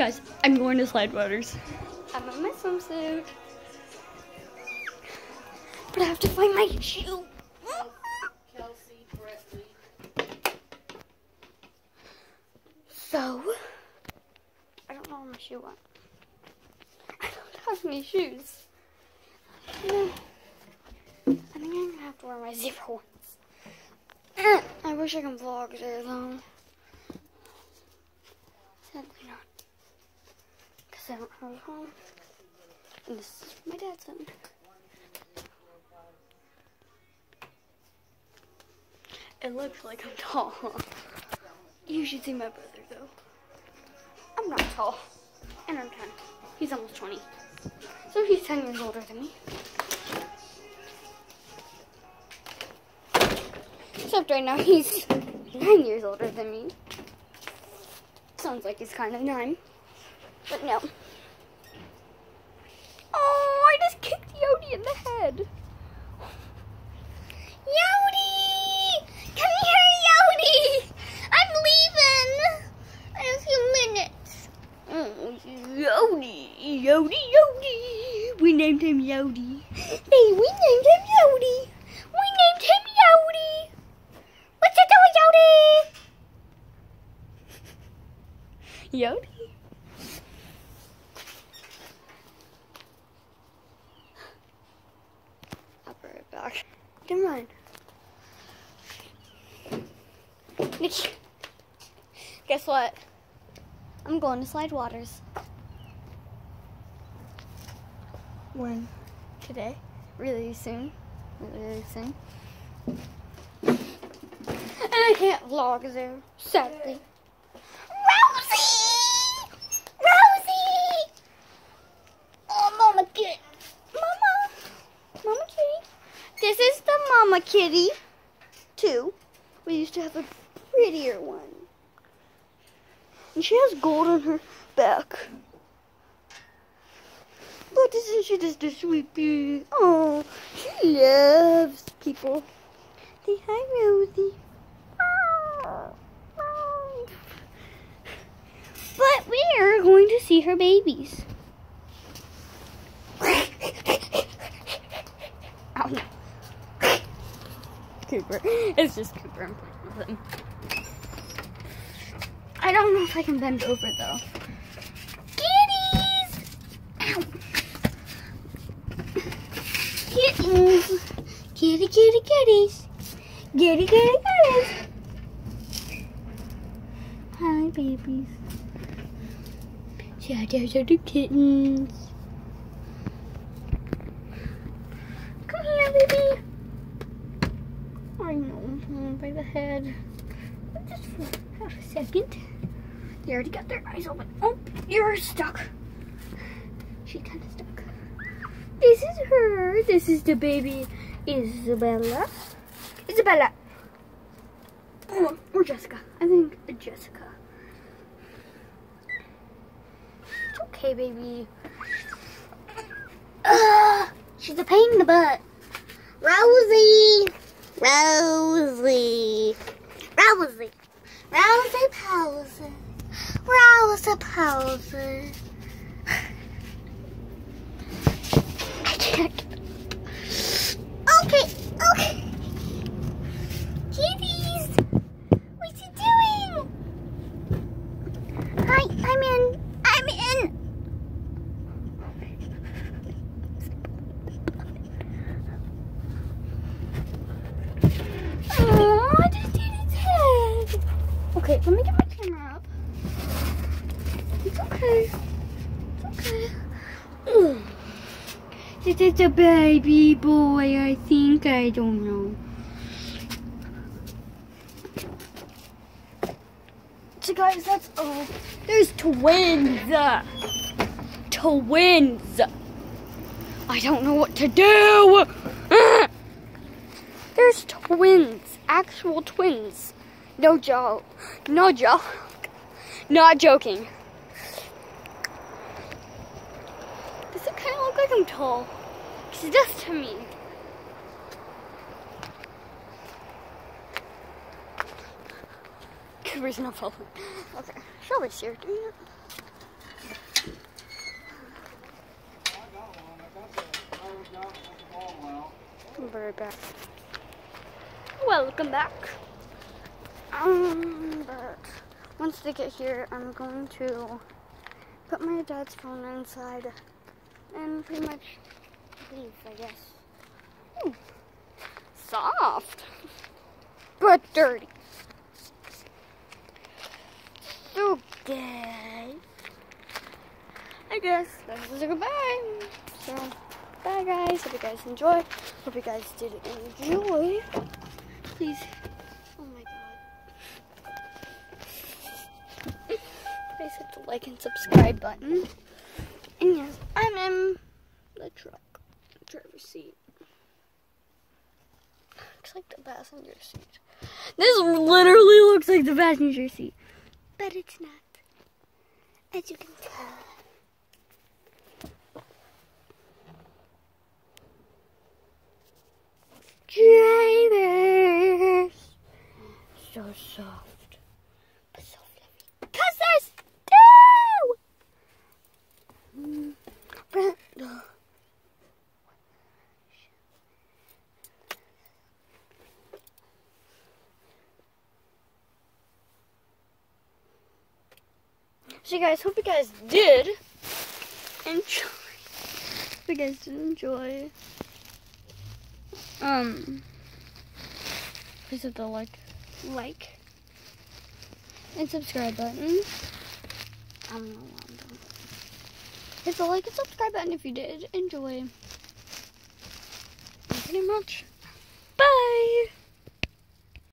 Guys, I'm going to Slide Waters. I'm in my swimsuit. But I have to find my shoe. So, I don't know where my shoe went. I don't have any shoes. I think I'm gonna have to wear my zebra ones. I wish I could vlog there though. Sadly not. Because I. And this is my dad's. It looks like I'm tall. You should see my brother though. I'm not tall. And I'm 10. He's almost 20. So he's 10 years older than me. Except right now he's 9 years older than me. Sounds like he's kind of 9. But no. Oh, I just kicked Yodi in the head. Yodi! Come here, Yodi! I'm leaving! In a few minutes. Oh, Yodi, Yodi. We named him Yodi. Hey, we named him Yodi. We named him Yodi. What's it doing, Yodi? Yodi? I'll be right back. Come on. Guess what? I'm going to Slide Waters. When? Today? Really soon? Really, soon? And I can't vlog there, sadly. Rosie! Rosie! Oh, Mama Kitty. Mama. Mama Kitty. This is the Mama Kitty, too. We used to have a prettier one. And she has gold on her back. But isn't she just a sweet bee? Oh, she loves people. Say hi, Rosie. But we are going to see her babies. Oh. Cooper. It's just Cooper. I'm playing with. I don't know if I can bend over though. Kitties! Ow. Kitty, kitty, kitties! Kitty, kitty, kitties! Hi, babies. Yeah, those are the kittens. Come here, baby. I know, I'm by the head. Just for half a second. They already got their eyes open. Oh, you're stuck. She's kind of stuck. This is her. This is the baby Isabella. Isabella. Oh, or Jessica. I think Jessica. It's okay, baby. Ugh, she's a pain in the butt. Rosie. Rosie. Rosie. Rosie Posey. Rosie Posey. I can't. Okay, okay. Kitties. What's he doing? Hi, I'm in. I'm in. Oh, I just did its head. Okay, let me get my camera up. It's okay. It's okay. This is a baby boy, I think. I don't know. So guys, that's all. There's twins. Twins. I don't know what to do. There's twins. Actual twins. No joke. No joke. Not joking. Does it kind of look like I'm tall? Because it does to me. Good reason I'm following. Okay, show this here, doing it. We'll be right back. Welcome back. Um, but once they get here, I'm going to put my dad's phone inside and pretty much leave, I guess. Ooh, soft, but dirty. So Okay. I guess this is a goodbye. So, bye guys. Hope you guys enjoy. Hope you guys did enjoy. Please. Like and subscribe button. And yes, I'm in the truck. Driver's seat. Looks like the passenger seat. This literally looks like the passenger seat. But it's not. As you can tell. Drivers. So soft. But so fluffy. Cause there's two! Mm, Brenda. So guys, hope you guys did enjoy. Hope you guys did enjoy. Um, please hit the like, like, and subscribe button. I don't know what I'm doing. Hit the like and subscribe button if you did enjoy. Pretty much. Bye.